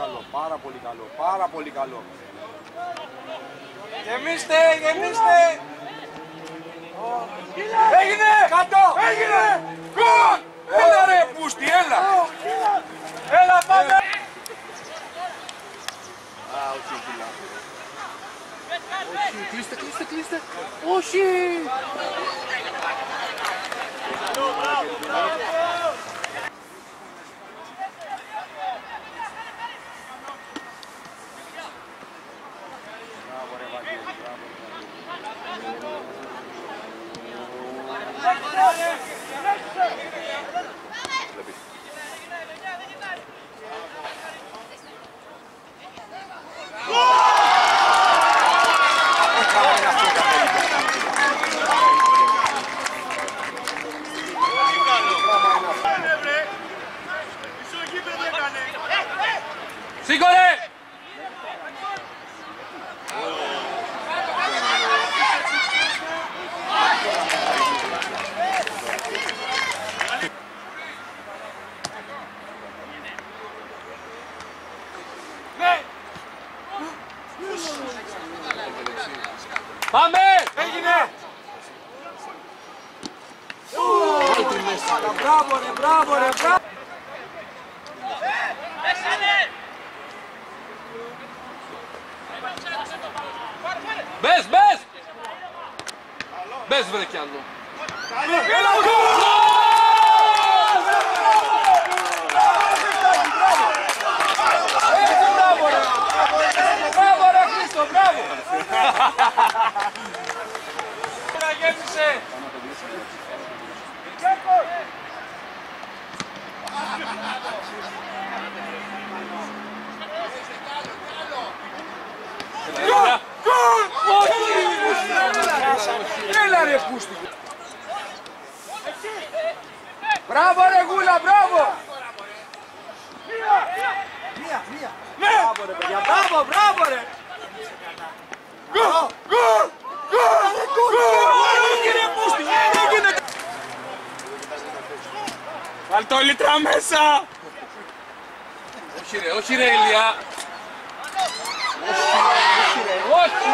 καλό, πάρα πολύ καλό, πάρα πολύ καλό. Γεμίστε, γεμίστε. Έγινε! Κάτω. Έγινε! Γκολ! Έλα ρε πούστη, έλα! Έλα πάμε. Α, όχι, κιλά. Όχι, κλείστε, κλείστε, κλείστε. Όχι. Μπράβο ρε Βαγγέλη, μπράβο ρε Βαγγέλη. Βλέπεις. Καλά είναι αυτό το καφέ. Σήκωρε. Πάμε! Έγινε. Μπράβο ρε, μπράβο ρε, μπράβο. Bez, bez! Bez vrekalno. Bravo! Ρε πούστη. Μπράβο ρε γούλα, μπράβο. Μία, μία. Μπράβο ρε παιδιά, μπράβο, μπράβο ρε. Γκολ, γκολ, γκολ, γκολ. Έγινε πούστη, έγινε. Βάλ το λίτρα μέσα. Όχι ρε, όχι ρε Ηλία. Όχι ρε, όχι.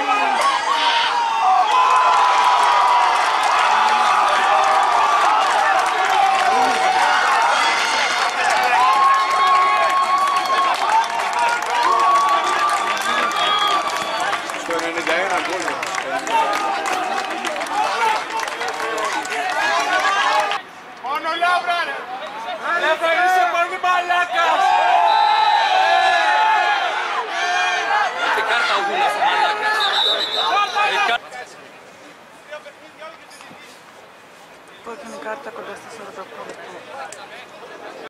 Στο 91 γκολ. Μόνο λάμπρα ρε. Λάμπρα είσαι πολύ μαλάκας. Είχε κάρτα ο Γούλας, ο μαλάκας. Έχει κάρτα. Κόκκινη κάρτα κοντά στα 48 λεπτά.